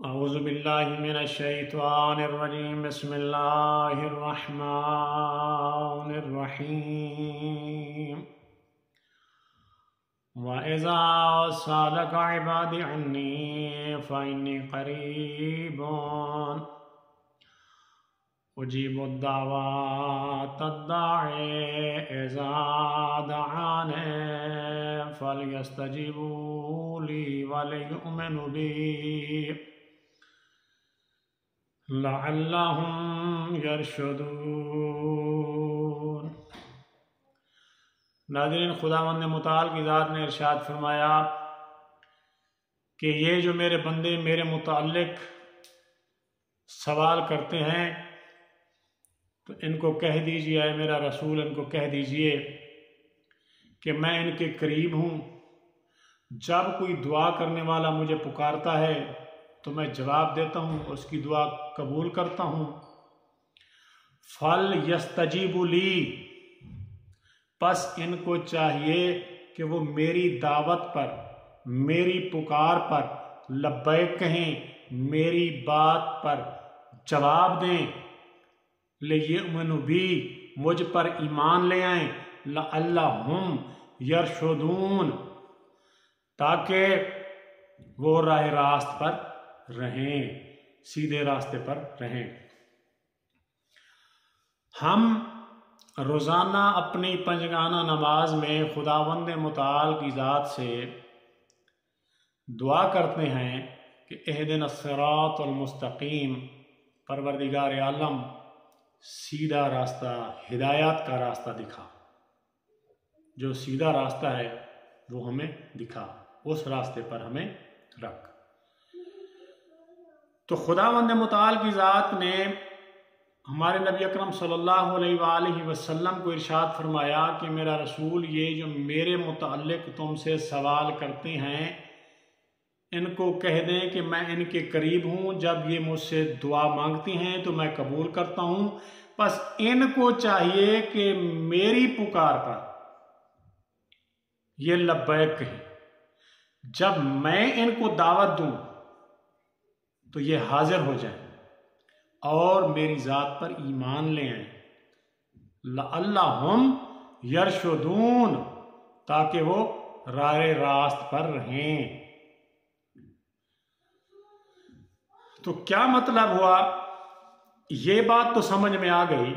अऊज़बिल्लिमिनशैतवानिर्रजीम बसमिल्लाहिर्रहमानिर्रहीम वइज़ा सालक इबादी अन्नी फ़इन्नी क़रीबुन उजीबुद्दावात तद्दाए इज़ा दआने फ़लयस्तजीबू ली वलियुमिनु बी लअल्लहुम यरशदून नाजरीन खुदावंद की ज़ात ने इरशाद फरमाया कि ये जो मेरे बंदे मेरे मुतालिक सवाल करते हैं तो इनको कह दीजिए आए मेरा रसूल इनको कह दीजिए कि मैं इनके करीब हूँ जब कोई दुआ करने वाला मुझे पुकारता है तो मैं जवाब देता हूँ, उसकी दुआ कबूल करता हूँ। फल यस्तजीबुली बस इनको चाहिए कि वो मेरी दावत पर, मेरी पुकार पर लब्बैक कहें, मेरी बात पर जवाब दें। ले ये भी मुझ पर ईमान ले आए अल्लाह यरशदून, ताकि वो राह रास्त पर रहें, सीधे रास्ते पर रहें। हम रोज़ाना अपनी पंजगाना नमाज़ में खुदावंद मताल की ज़ात से दुआ करते हैं कि अह दिन सरातमस्तकीम परवरदिगार आलम, सीधा रास्ता, हिदायत का रास्ता दिखा। जो सीधा रास्ता है, वो हमें दिखा। उस रास्ते पर हमें रख। तो खुदा वंद मताल की ज़ात ने हमारे नबी अकरम सल्लल्लाहु अलैहि वसल्लम को इरशाद फरमाया कि मेरा रसूल ये जो मेरे मुतलक तुमसे सवाल करते हैं, इनको कह दें कि मैं इनके करीब हूँ। जब ये मुझसे दुआ मांगती हैं तो मैं कबूल करता हूँ। बस इनको चाहिए कि मेरी पुकार पर ये लब्बैक कहें। जब मैं इनको दावत दूँ तो ये हाजिर हो जाए और मेरी ज़ात पर ईमान ले आए। अल्लाह हम यरशदून, ताकि वो राय रास्त पर रहें। तो क्या मतलब हुआ? ये बात तो समझ में आ गई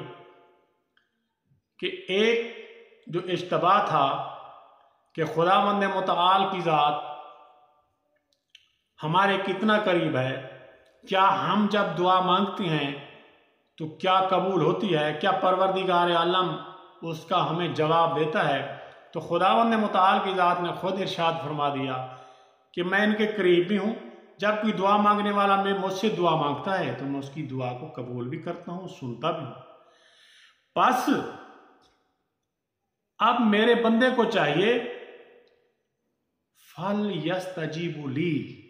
कि एक जो इश्तबा था कि खुदा मंद मुताल की ज़ात हमारे कितना करीब है क्या हम जब दुआ मांगते हैं तो क्या कबूल होती है? क्या परवरदिगार आलम उसका हमें जवाब देता है? तो खुदावन ने मुताल की ज़ात ने खुद इरशाद फरमा दिया कि मैं इनके करीब भी हूँ। जब कोई दुआ मांगने वाला मैं मुझसे दुआ माँगता है तो मैं उसकी दुआ को कबूल भी करता हूँ, सुनता भी हूँ। बस अब मेरे बंदे को चाहिए, फल यस तजीबुली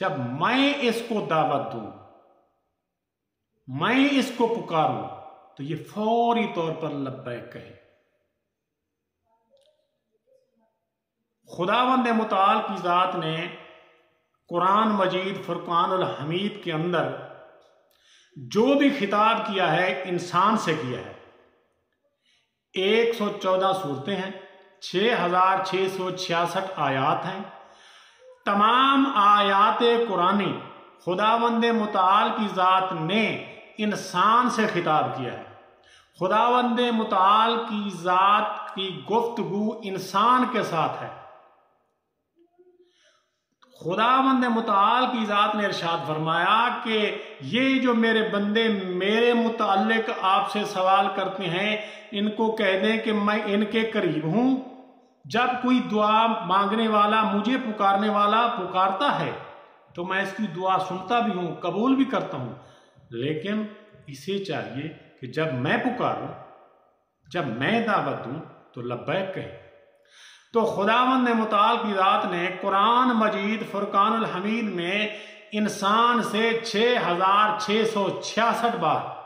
जब मैं इसको दावत दू, मैं इसको पुकारूं तो ये फौरी तौर पर लब्बैक कहे। खुदावंद मुताल की ज़ात ने कुरान मजीद फुरकान हमीद के अंदर जो भी खिताब किया है, इंसान से किया है। 114 सूरतें हैं 6666 आयात हैं। तमाम आयात कुरानी खुदावंद मुताल की ज़ात ने इंसान से खिताब किया है। खुदावंद मुताल की ज़ात की गुफ्तगु इंसान के साथ है। खुदावंद मुताल की ज़ात ने इरशाद फरमाया कि ये जो मेरे बंदे मेरे मुतल आपसे सवाल करते हैं, इनको कह दें कि मैं इनके करीब हूँ। जब कोई दुआ मांगने वाला मुझे पुकारने वाला पुकारता है तो मैं इसकी दुआ सुनता भी हूँ, कबूल भी करता हूँ। लेकिन इसे चाहिए कि जब मैं पुकारूं, जब मैं दावत दूँ तो लब्बैक कहे। तो खुदावंद मुताल की रात ने कुरान मजीद फुरकान हमीद में इंसान से छह हज़ार छह सौ छियासठ बार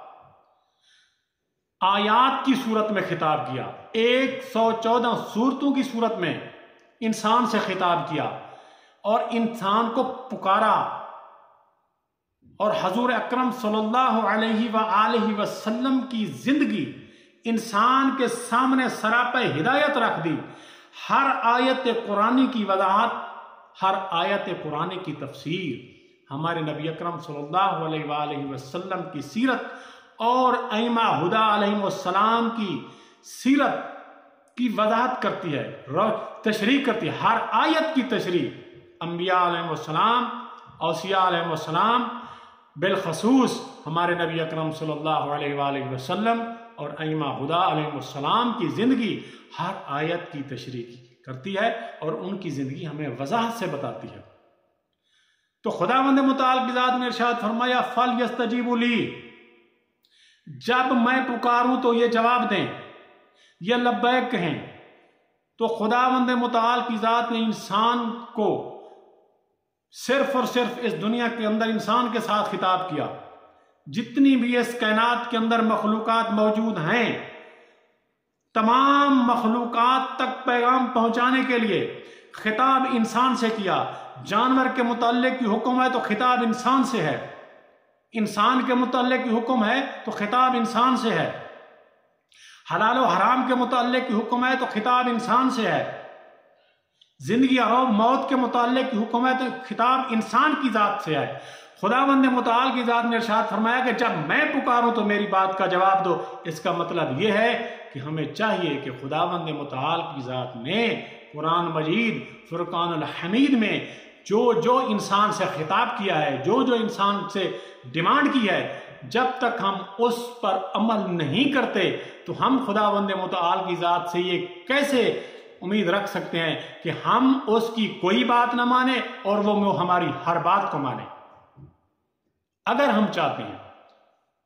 आयात की सूरत में खिताब किया। 114 सूरतों की सूरत में इंसान से खिताब किया और इंसान को पुकारा और हजूर अक्रम वसल्लम की ज़िंदगी इंसान के सामने सराप हिदायत रख दी। हर आयत कुरानी की वजाहत, हर आयत कुरानी की तफसीर। हमारे नबी अकरम सल्लल्लाहु अलैहि वसल्लम की सीरत और ऐमा हुदा की सीरत की वजाहत करती है तशरी करती है। हर आयत की तशरी अम्बिया सलाम औसिया सलाम बिलखसूस हमारे नबी अकरम सल्लल्लाहु और अमा हुदा सलाम की ज़िंदगी हर आयत की तशरी करती है और उनकी ज़िंदगी हमें वजाहत से बताती है। तो खुदा मंद मुताल ने फरमाया, फल यस्तजीबुली जब मैं पुकारूं तो ये जवाब दें यह लब्बैक कहें तो खुदा मंद मुताल की ज़ात ने इंसान को सिर्फ़ और सिर्फ़ इस दुनिया के अंदर इंसान के साथ खिताब किया। जितनी भी इस कैनात के अंदर मखलूक मौजूद हैं, तमाम मखलूक तक पैगाम पहुँचाने के लिए खिताब इंसान से किया। जानवर के मुतालिक की हुक्म है तो खिताब इंसान से है। इंसान के मुतालिक की हुक्म है तो खिताब इंसान से है। हलाल हराम के मुतालिक की हुक्म है तो खिताब इंसान से है। ज़िंदगी और मौत के मुतालिक हुक्म है तो खिताब इंसान की ज़ात से है। खुदावंद मुताल की ज़ात ने इर्शाद फरमाया कि जब मैं पुकारूं तो मेरी बात का जवाब दो। इसका मतलब यह है कि हमें चाहिए कि खुदावंद मुताल की ज़ात ने कुरान मजीद फुरकान हमीद में जो जो इंसान से खिताब किया है, जो जो इंसान से डिमांड की है, जब तक हम उस पर अमल नहीं करते तो हम खुदा बंद मुताल की ज़ात से ये कैसे उम्मीद रख सकते हैं कि हम उसकी कोई बात ना माने और वो हमारी हर बात को माने? अगर हम चाहते हैं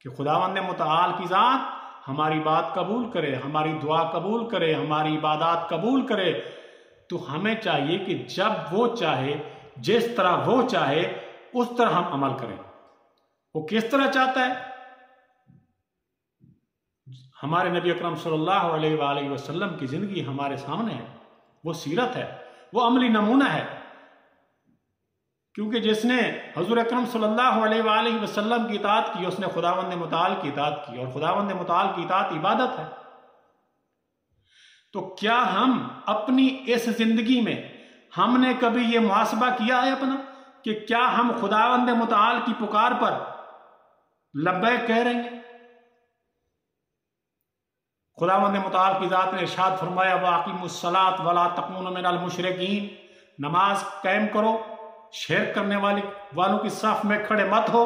कि खुदा खुदावंद मुताल की ज़ात हमारी बात कबूल करे, हमारी दुआ कबूल करे, हमारी इबादत कबूल करे तो हमें चाहिए कि जब वो चाहे जिस तरह वो चाहे, उस तरह हम अमल करें। वो किस तरह चाहता है? हमारे नबी अकरम सल्लल्लाहु अलैहि वसल्लम की ज़िंदगी हमारे सामने है। वो सीरत है। वो अमली नमूना है। क्योंकि जिसने हजूर अक्रम सल्लल्लाहु वसल्लम की इतात की, उसने खुदावंद मताल की इतात की, और खुदावंद मताल की इतात इबादत है। तो क्या हम अपनी इस ज़िंदगी में हमने कभी ये मुहासबा किया है अपना कि क्या हम खुदावंद मुताल की पुकार पर लब्बैक कह रहे हैं? खुदावंद मुताल की ज़ात ने इर्शाद फरमाया वाकिमुसलात वला तकून मिनल मुशरकीन। नमाज़ कायम करो, शेर करने वाले, वालों की साफ़ में खड़े मत हो।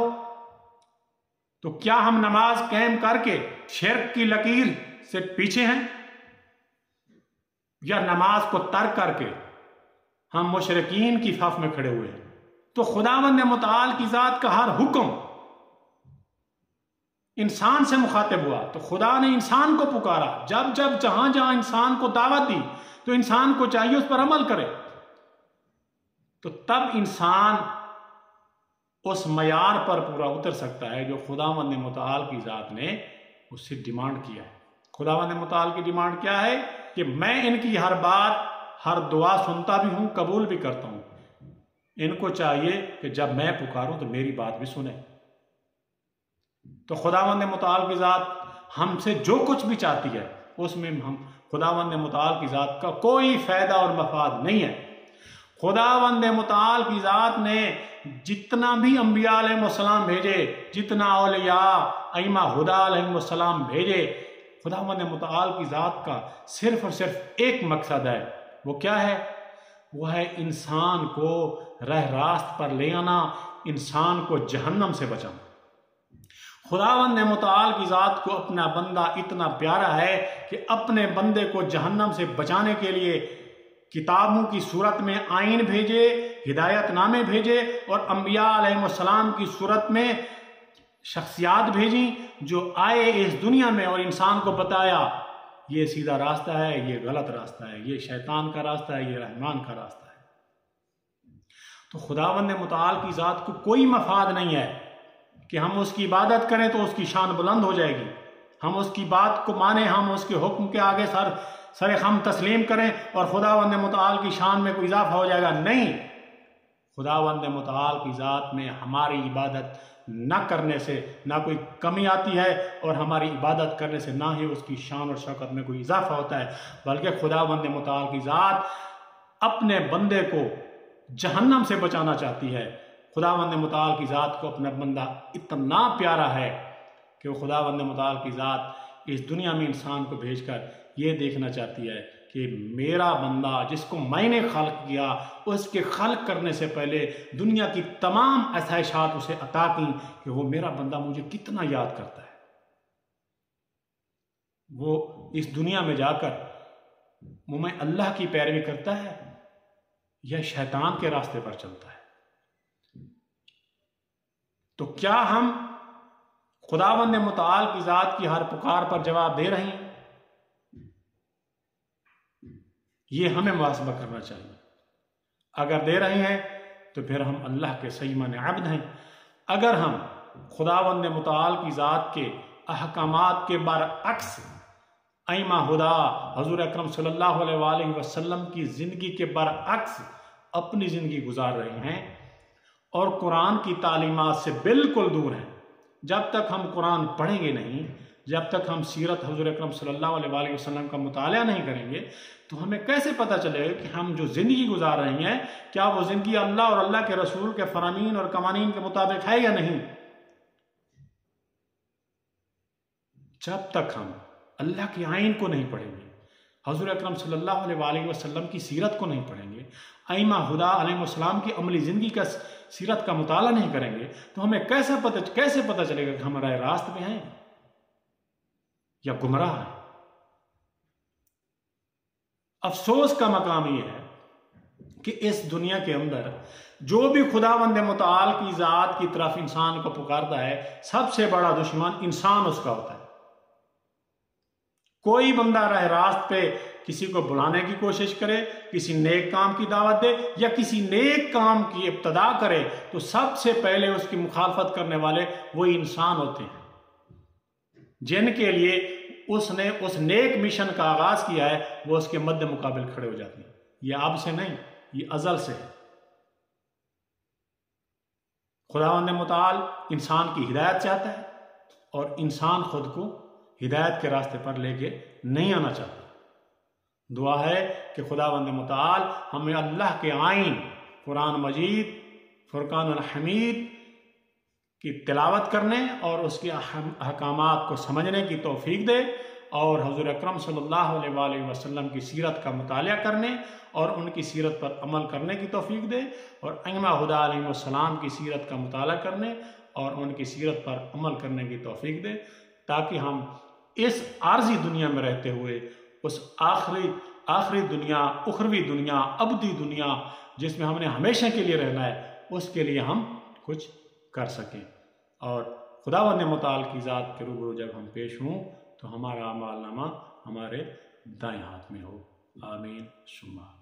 तो क्या हम नमाज़ कायम करके शेर की लकीर से पीछे हैं? या नमाज़ को तर्क करके हम मुशरकिन की साफ़ में खड़े हुए हैं। तो खुदावन ने मुताल की जात का हर हुक्म इंसान से मुखातिब हुआ। तो खुदा ने इंसान को पुकारा। जब जब, जहाँ जहाँ इंसान को दावत दी तो इंसान को चाहिए उस पर अमल करे। तो तब इंसान उस मैार पर पूरा उतर सकता है जो खुदावंद मुताल की ज़ात ने उससे डिमांड किया है। खुदावंद मुताल की डिमांड क्या है कि मैं इनकी हर बात हर दुआ सुनता भी हूँ, कबूल भी करता हूँ। इनको चाहिए कि जब मैं पुकारूं तो मेरी बात भी सुने। तो खुदावंद मुताल की ज़ात हमसे जो कुछ भी चाहती है, उसमें हम, खुदावंद मुताल की ज़ात का कोई फ़ायदा और मफाद नहीं है। खुदावंद मुताल की ज़ात ने जितना भी अम्बिया सलाम भेजे, जितना अलिया अमा हुदा सलाम भेजे, खुदावंद मुताल की ज़ात का सिर्फ़ और सिर्फ़ एक मकसद है वो क्या है? वो है इंसान को रह रास्त पर ले आना, इंसान को जहन्नम से बचाना। खुदावंद मुताल की ज़ात को अपना बंदा इतना प्यारा है कि अपने बंदे को जहन्नम से बचाने के लिए किताबों की सूरत में आइन भेजे हिदायत नामे भेजे और अम्बिया सलाम की सूरत में शख्सियात भेजी, जो आए इस दुनिया में और इंसान को बताया ये सीधा रास्ता है, ये गलत रास्ता है, ये शैतान का रास्ता है, ये रहमान का रास्ता है। तो खुदावन मुताल की ज़ात को कोई मफाद नहीं है कि हम उसकी इबादत करें तो उसकी शान बुलंद हो जाएगी। हम उसकी बात को माने, हम उसके हुक्म के आगे सर सर हम तस्लीम करें और खुदा वंद मुताल की शान में कोई इजाफा हो जाएगा। नहीं। खुदा वंद मताल की ज़ात में हमारी इबादत न करने से ना कोई कमी आती है और हमारी इबादत करने से ना ही उसकी शान और शौकत में कोई इजाफा होता है। बल्कि खुदा वंद मताल की ज़ात अपने बंदे को जहन्नम से बचाना चाहती है। खुदा वंद मताल की ज़ात को अपना बंदा इतना प्यारा है कि वो खुदा वंद मताल की ज़ात इस दुनिया में इंसान को भेजकर ये देखना चाहती है कि मेरा बंदा जिसको मैंने खल किया, उसके खल करने से पहले दुनिया की तमाम ऐसाइशात उसे अता की कि वो मेरा बंदा मुझे कितना याद करता है। वो इस दुनिया में जाकर वो मैं अल्लाह की पैरवी करता है या शैतान के रास्ते पर चलता है। तो क्या हम खुदावंद मुताल की ज़ात की हर पुकार पर जवाब दे रहे हैं? ये हमें मुहासबा करना चाहिए। अगर दे रहे हैं तो फिर हम अल्लाह के सही मन अब्द हैं। अगर हम खुदावंद मुताल की ज़ात के अहकाम के बरअक्स ऐमा हुदा हजूर अक्रम सल्लल्लाहु की ज़िंदगी के बरअक्स अपनी ज़िंदगी गुजार रहे हैं और कुरान की तालीमत से बिल्कुल दूर हैं, जब तक हम कुरान पढ़ेंगे नहीं जब तक हम सीरत हजूर अक्रम सल्लल्लाहु वसल्लम का मुताल नहीं करेंगे तो हमें कैसे पता चलेगा कि हम जो ज़िंदगी गुजार रहे हैं, क्या वो ज़िंदगी अल्लाह और अल्लाह के रसूल के फ़रामीन और कवानीन के मुताबिक है या नहीं? जब तक हम अल्लाह के आइन को नहीं पढ़ेंगे, हजूर अक्रम सल्लल्लाहु वसल्लम की सीरत को नहीं पढ़ेंगे आइमा हुदा अलैहिस्सलाम की अमली ज़िंदगी का सीरत का मुताला नहीं करेंगे तो हमें कैसे पता कैसे पता चलेगा कि हमारे रास्त में हैं? या गुमराह है। अफसोस का मकाम यह है कि इस दुनिया के अंदर जो भी खुदा बंद मताल की ज़ात की तरफ़ इंसान को पुकारता है, सबसे बड़ा दुश्मन इंसान उसका होता है। कोई बंदा रह रास्त पे किसी को बुलाने की कोशिश करे, किसी नेक काम की दावत दे या किसी नेक काम की इब्तदा करे तो सबसे पहले उसकी मुखालफत करने वाले वो इंसान होते हैं। जिनके लिए उसने उस नेक मिशन का आगाज़ किया है, वो उसके मध्य मुकाबले खड़े हो जाते हैं। ये अब से नहीं, ये अजल से है। खुदावंद मुताल इंसान की हिदायत चाहता है और इंसान खुद को हिदायत के रास्ते पर लेके नहीं आना चाहता। दुआ है कि खुदावंद मताल हमें अल्लाह के आइन कुरान मजीद फुरकान हमीद की तिलावत करने और उसके अहकाम को समझने की तोफ़ी दे और हजूर अक्रम वसल्लम की सीरत का मताल करने और उनकी सीरत पर अमल करने की तोफ़ी दे और अमा हुदाम की सीरत का मुताल करने और उनकी सीरत पर अमल करने की तोफ़ी दे, ताकि हम इस आर्जी दुनिया में रहते हुए, उस आखिरी आखिरी दुनिया, उखरवी दुनिया, अबदी दुनिया जिसमें हमने हमेशा के लिए रहना है, उसके लिए हम कुछ कर सकें। और खुदा वन मताल की ज़ात के रूबरू जब हम पेश हों तो हमारा अमालनामा हमारे दाएँ हाथ में हो। आमीन। शुमा